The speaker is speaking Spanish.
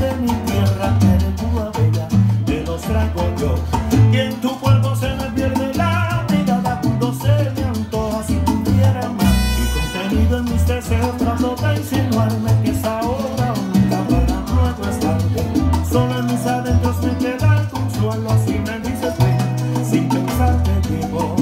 de mi tierra, eres tu bella, te los traigo yo. Y en tu cuerpo se me pierde la mirada cuando se me antoja si pudiera amar. Y contenido en mis deseos trató de insinuarme que esa obra única para nuestro estante. Solo en mis adentros me queda el consuelo, así me dices, ven, sin pensar te digo.